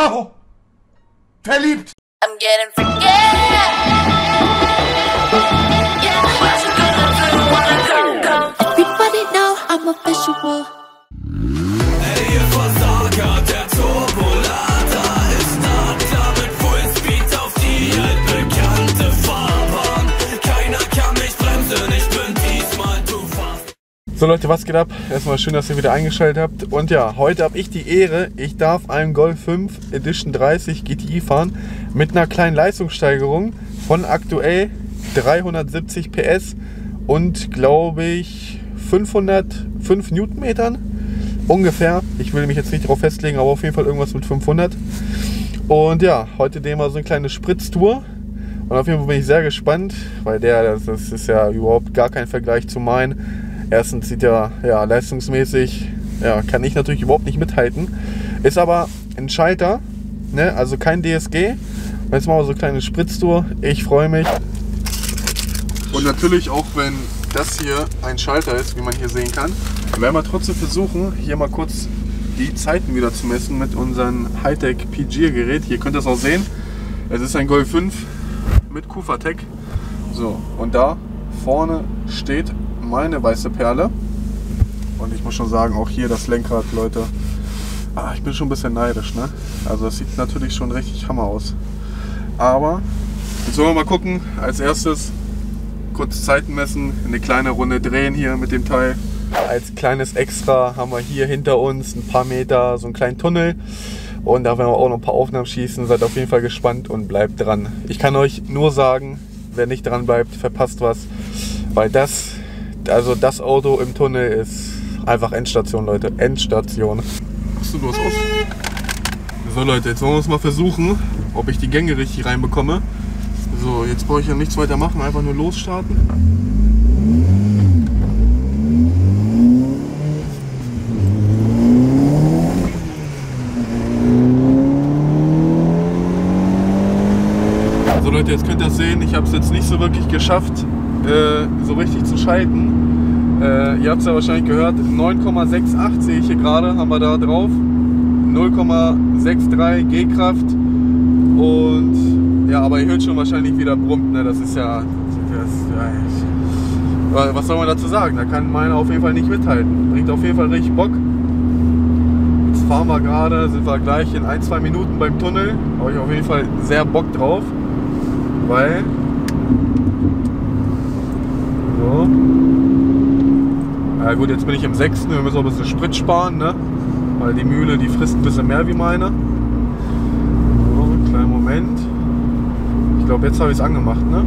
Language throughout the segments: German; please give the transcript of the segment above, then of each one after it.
Oh! Verliebt! I'm getting forget. Everybody know I'm a visual. So Leute, was geht ab? Erstmal schön, dass ihr wieder eingeschaltet habt. Und ja, heute habe ich die Ehre, ich darf einen Golf 5 Edition 30 GTI fahren mit einer kleinen Leistungssteigerung von aktuell 370 PS und glaube ich 505 Newtonmetern ungefähr. Ich will mich jetzt nicht darauf festlegen, aber auf jeden Fall irgendwas mit 500. Und ja, heute nehmen wir so eine kleine Spritztour. Und auf jeden Fall bin ich sehr gespannt, weil der, das, ist ja überhaupt gar kein Vergleich zu meinen. Erstens sieht er ja leistungsmäßig, ja, kann ich natürlich überhaupt nicht mithalten. Ist aber ein Schalter, ne? also kein DSG. Jetzt machen wir so eine kleine Spritztour. Ich freue mich. Und natürlich auch wenn das hier ein Schalter ist, wie man hier sehen kann, werden wir trotzdem versuchen, hier mal kurz die Zeiten wieder zu messen mit unserem Hightech PG-Gerät. Hier könnt ihr es auch sehen. Es ist ein Golf 5 mit Kufatec. So, und da vorne steht meine weiße Perle. Und ich muss schon sagen, auch hier das Lenkrad, Leute. Ah, ich bin schon ein bisschen neidisch, ne? Also das sieht natürlich schon richtig Hammer aus. Aber jetzt wollen wir mal gucken. Als erstes kurz Zeiten messen, eine kleine Runde drehen hier mit dem Teil. Als kleines Extra haben wir hier hinter uns ein paar Meter so einen kleinen Tunnel. Und da werden wir auch noch ein paar Aufnahmen schießen. Seid auf jeden Fall gespannt und bleibt dran. Ich kann euch nur sagen, wer nicht dran bleibt, verpasst was. Weil das, also das Auto im Tunnel ist einfach Endstation, Leute. Endstation. Machst du los aus? So Leute, jetzt wollen wir es mal versuchen, ob ich die Gänge richtig reinbekomme. So, jetzt brauche ich ja nichts weiter machen, einfach nur losstarten. So Leute, jetzt könnt ihr das sehen, ich habe es jetzt nicht so wirklich geschafft, äh, so richtig zu schalten. Äh, ihr habt es ja wahrscheinlich gehört, 9,68 sehe ich hier gerade, haben wir da drauf. 0,63 G-Kraft und ja, aber ihr hört schon wahrscheinlich wieder brummt, ne? das ist ja, das, ja was soll man dazu sagen, da kann meiner auf jeden Fall nicht mithalten, bringt auf jeden Fall richtig Bock. Jetzt fahren wir gerade, sind wir gleich in ein, zwei Minuten beim Tunnel, habe ich auf jeden Fall sehr Bock drauf, weil so. Ja gut, jetzt bin ich im sechsten, wir müssen auch ein bisschen Sprit sparen, ne? Weil die Mühle, die frisst ein bisschen mehr wie meine. So, einen kleinen Moment. Ich glaube, jetzt habe ich es angemacht, ne?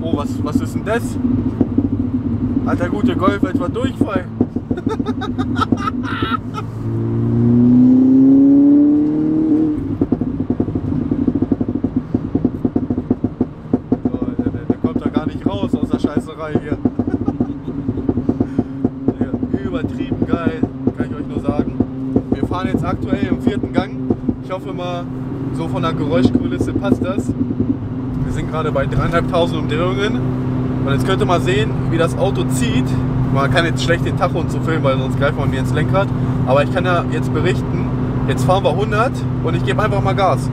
Oh, was, was ist denn das? Hat der gute Golf etwa Durchfall? So, der, der, der kommt da gar nicht raus aus der Scheißerei hier. Übertrieben geil, kann ich euch nur sagen. Wir fahren jetzt aktuell im vierten Gang. Ich hoffe mal, so von der Geräuschkulisse passt das. Wir sind gerade bei dreieinhalbtausend Umdrehungen. Und jetzt könnt ihr mal sehen, wie das Auto zieht. Man kann jetzt schlecht den Tacho und so filmen, weil sonst greift man mir ins Lenkrad. Aber ich kann ja jetzt berichten, jetzt fahren wir 100 und ich gebe einfach mal Gas.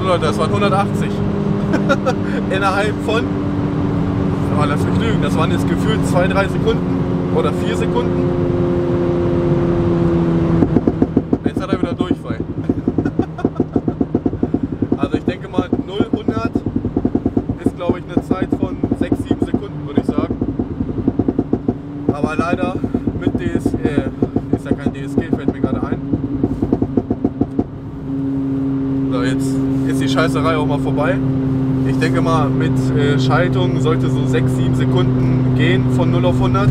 So Leute, das waren 180. Innerhalb von, oh, lass mich lügen, das waren jetzt gefühlt 2-3 Sekunden oder 4 Sekunden. Jetzt hat er wieder Durchfall. also ich denke mal 0, 100 ist glaube ich eine Zeit von 6, 7 Sekunden würde ich sagen. Aber leider mit DS, äh, ist ja kein DSG, fällt mir gerade ein. So, jetzt ist die Scheißerei auch mal vorbei. Ich denke mal mit äh, Schaltung sollte so 6, 7 Sekunden gehen von 0 auf 100.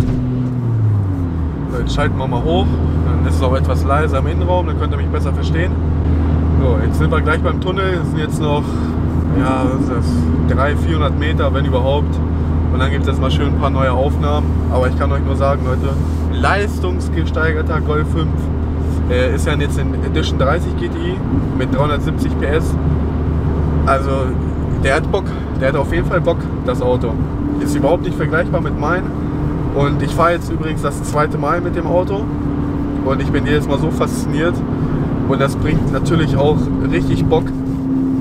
So, jetzt schalten wir mal hoch. Dann ist es auch etwas leiser im Innenraum, dann könnt ihr mich besser verstehen. So, jetzt sind wir gleich beim Tunnel. Es sind jetzt noch ja, was ist das? 300, 400 Meter, wenn überhaupt. Und dann gibt es erstmal schön ein paar neue Aufnahmen. Aber ich kann euch nur sagen, Leute, leistungsgesteigerter Golf 5 äh, ist ja jetzt in Edition 30 GTI mit 370 PS. Also der hat Bock, der hat auf jeden Fall Bock, das Auto. Ist überhaupt nicht vergleichbar mit meinem. Und ich fahre jetzt übrigens das zweite Mal mit dem Auto. Und ich bin jedes Mal so fasziniert. Und das bringt natürlich auch richtig Bock,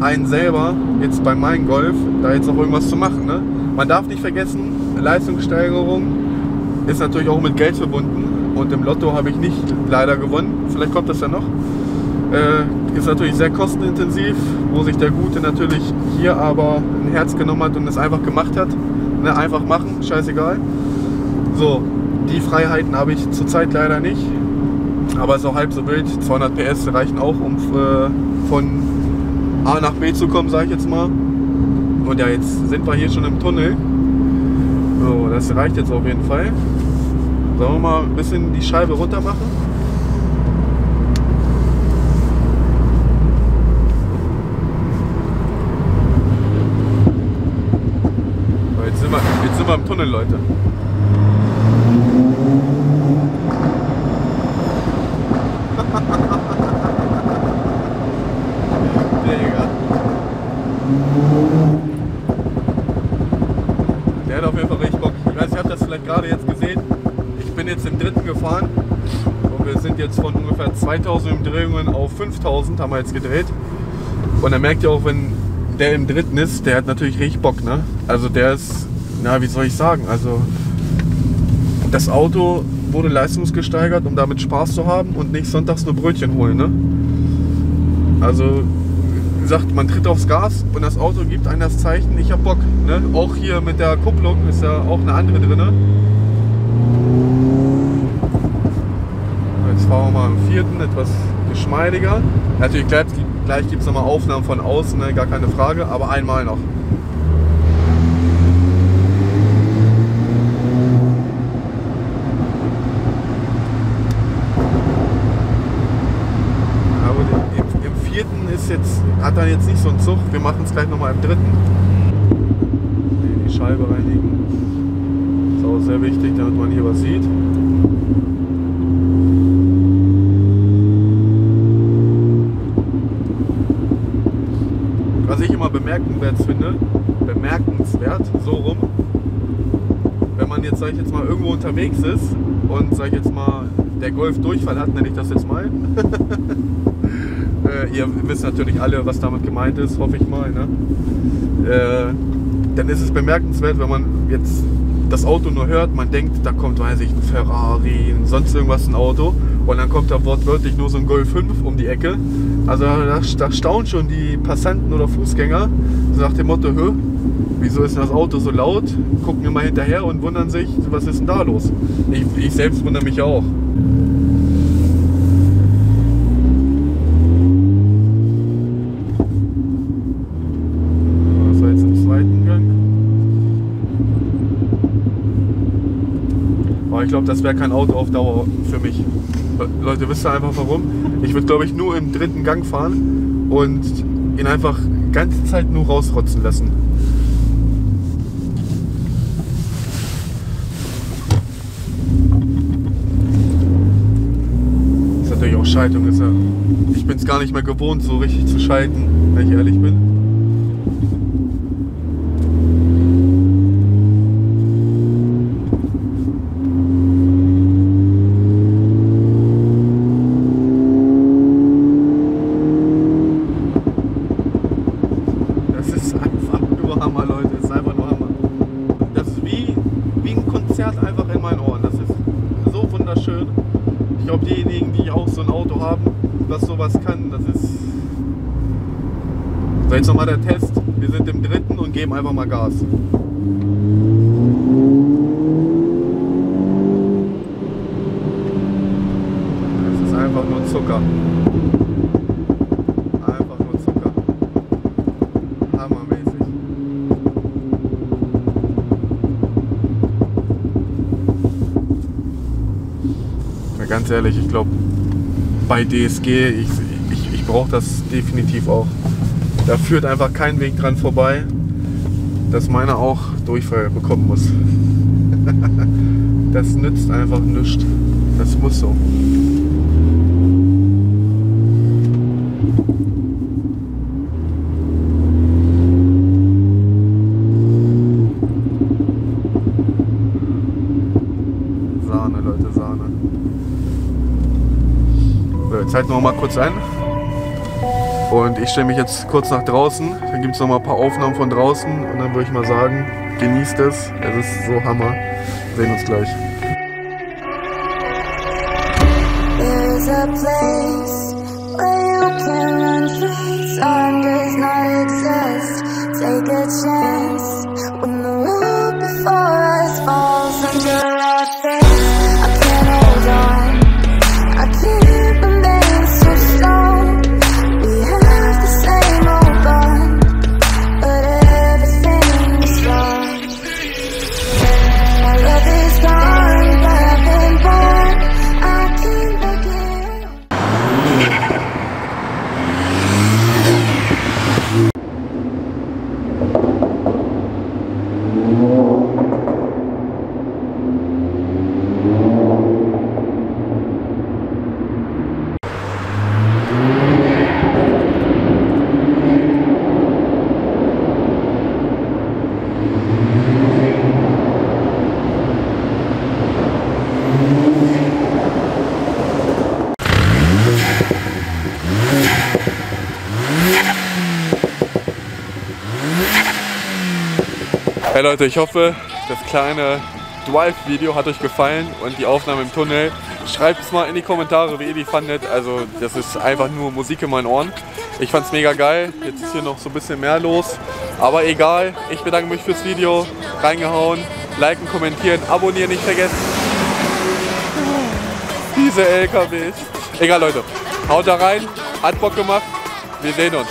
einen selber jetzt bei meinem Golf da jetzt noch irgendwas zu machen. Ne? Man darf nicht vergessen, Leistungssteigerung ist natürlich auch mit Geld verbunden. Und im Lotto habe ich nicht leider gewonnen. Vielleicht kommt das ja noch. Äh, ist natürlich sehr kostenintensiv, wo sich der Gute natürlich hier aber ein Herz genommen hat und es einfach gemacht hat. Ne? Einfach machen, scheißegal. So, die Freiheiten habe ich zurzeit leider nicht. Aber ist auch halb so wild. 200 PS reichen auch, um äh, von A nach B zu kommen, sage ich jetzt mal. Und ja, jetzt sind wir hier schon im Tunnel. So, das reicht jetzt auf jeden Fall. Sollen wir mal ein bisschen die Scheibe runter machen? Jetzt sind wir im Tunnel, Leute. Der hat auf jeden Fall richtig Bock. Ich weiß, ihr habt das vielleicht gerade jetzt gesehen. Ich bin jetzt im dritten gefahren und wir sind jetzt von ungefähr 2000 Umdrehungen auf 5000 haben wir jetzt gedreht. Und dann merkt ihr auch, wenn der im dritten ist, der hat natürlich richtig Bock, ne? Also der ist, na, wie soll ich sagen, also das Auto wurde leistungsgesteigert, um damit Spaß zu haben und nicht sonntags nur Brötchen holen, ne? Also, gesagt, man tritt aufs Gas und das Auto gibt einem das Zeichen, ich hab Bock. Ne? Auch hier mit der Kupplung ist ja auch eine andere drin. Jetzt fahren wir mal im vierten, etwas geschmeidiger. Natürlich gleich, gleich gibt es nochmal Aufnahmen von außen, ne? gar keine Frage, aber einmal noch. Aber im, im vierten ist er jetzt nicht so einen Zug. Wir machen es gleich nochmal im dritten. Die Scheibe reinigen. Ist auch sehr wichtig, damit man hier was sieht. Was ich immer bemerkenswert finde, bemerkenswert, so rum, wenn man jetzt, sag ich jetzt mal, irgendwo unterwegs ist und, sag ich jetzt mal, der Golf Durchfall hat, nenne ich das jetzt mal. äh, ihr wisst natürlich alle, was damit gemeint ist, hoffe ich mal. Ne? Äh, dann ist es bemerkenswert, wenn man jetzt das Auto nur hört, man denkt, da kommt, weiß ich, ein Ferrari, sonst irgendwas ein Auto und dann kommt da wortwörtlich nur so ein Golf 5 um die Ecke. Also da, da staunen schon die Passanten oder Fußgänger, so nach dem Motto, Hö, wieso ist das Auto so laut? Gucken immer hinterher und wundern sich, was ist denn da los? Ich, ich selbst wundere mich auch. Das war jetzt im zweiten Gang. Aber ich glaube, das wäre kein Auto auf Dauer für mich. Leute, wisst ihr einfach warum? Ich würde, glaube ich, nur im dritten Gang fahren und ihn einfach ganze Zeit nur rausrotzen lassen. Ist natürlich auch Schaltung. Ist ja, ich bin es gar nicht mehr gewohnt, so richtig zu schalten, wenn ich ehrlich bin. Das ist einfach nur Hammer, Leute. Das ist einfach nur Hammer. Das ist wie, wie ein Konzert einfach in meinen Ohren. Das ist so wunderschön. Ich glaube, diejenigen, die auch so ein Auto haben, was sowas kann, das ist. So, jetzt nochmal der Test. Wir sind im dritten und geben einfach mal Gas. Das ist einfach nur Zucker. Einfach nur Zucker. Hammermäßig. Ja, ganz ehrlich, ich glaube, bei DSG, ich, ich, ich brauche das definitiv auch. Da führt einfach kein Weg dran vorbei, dass meiner auch Durchfall bekommen muss. Das nützt einfach nichts. Das muss so. Sahne, Leute, Sahne. So, jetzt halten wir noch mal kurz ein. Und ich stelle mich jetzt kurz nach draußen. Dann gibt es noch mal ein paar Aufnahmen von draußen. Und dann würde ich mal sagen, genießt es. Es ist so Hammer. Sehen uns gleich. Hey Leute, ich hoffe, das kleine Drive-Video hat euch gefallen und die Aufnahme im Tunnel. Schreibt es mal in die Kommentare, wie ihr die fandet. Also das ist einfach nur Musik in meinen Ohren. Ich fand's mega geil. Jetzt ist hier noch so ein bisschen mehr los. Aber egal, ich bedanke mich fürs Video. Reingehauen, liken, kommentieren, abonnieren nicht vergessen. Diese LKWs. Egal Leute, haut da rein. Hat Bock gemacht. Wir sehen uns.